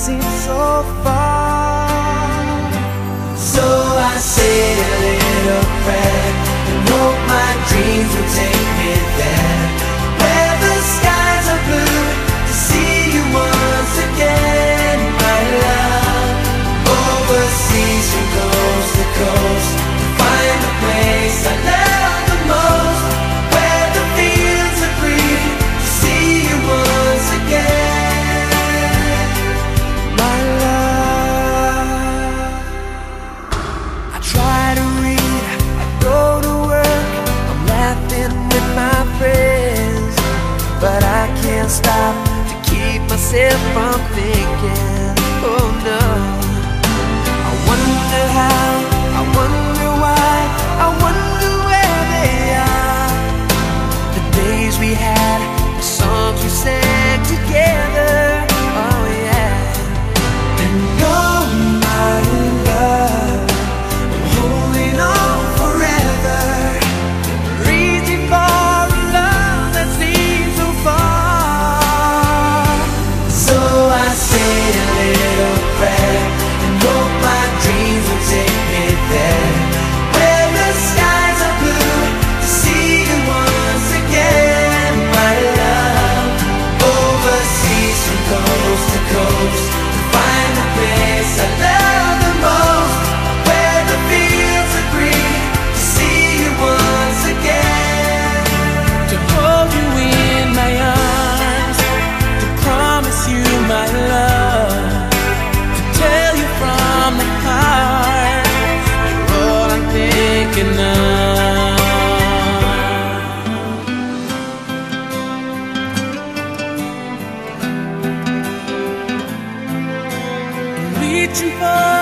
seem so far. So I say a little prayer And hope my dreams will take from thinking. reaching for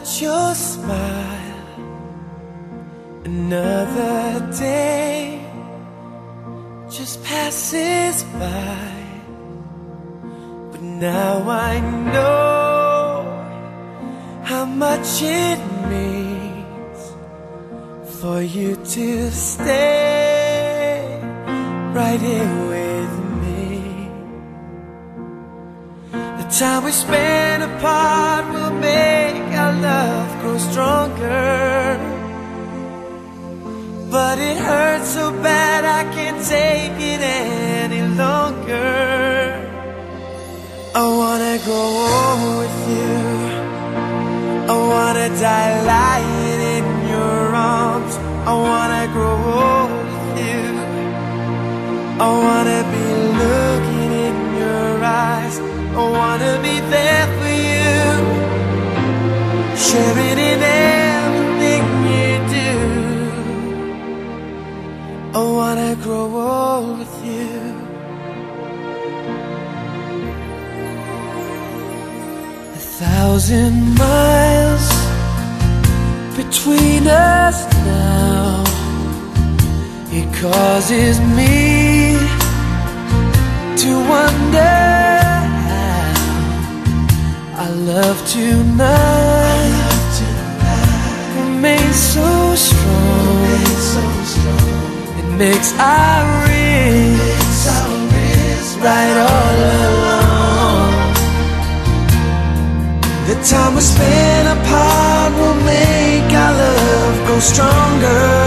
touch your smile. Another day just passes by. But now I know how much it means For you to stay right here with me. The time we spent apart grow stronger. But it hurts so bad I can't take it any longer. I wanna go home with you. I wanna die lying in your arms. I wanna grow old with you. I wanna be looking in your eyes. I wanna be there in everything you do. I wanna grow old with you. A thousand miles between us now. It causes me to wonder how I love tonight so strong. It makes our wrists right all along. The time we spend apart will make our love go stronger.